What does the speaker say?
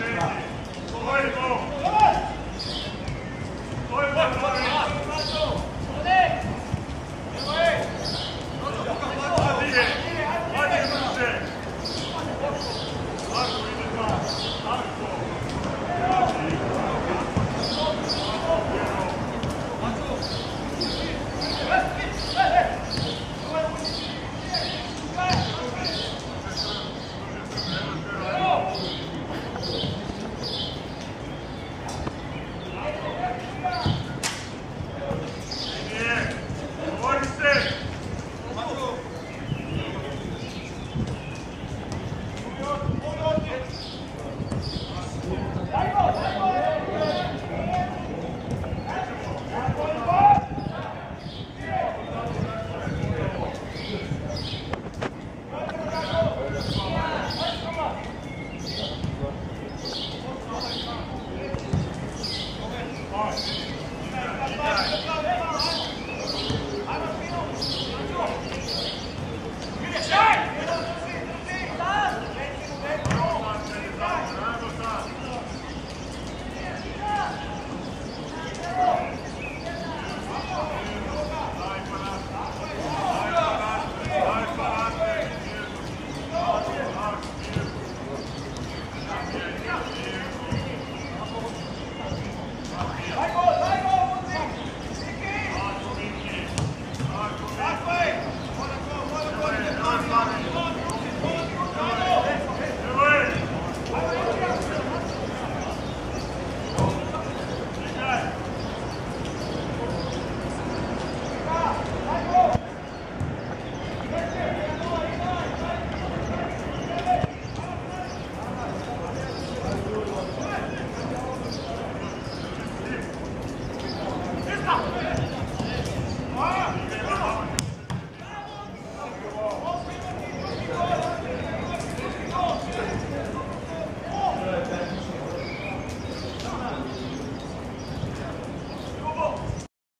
すごいぞ!